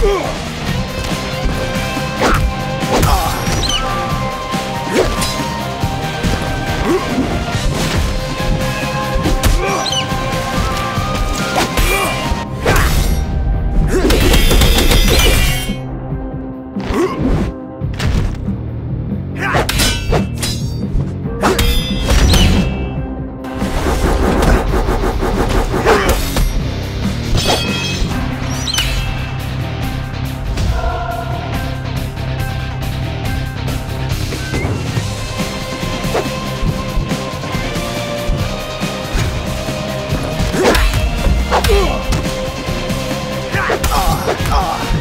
Huh? Ah!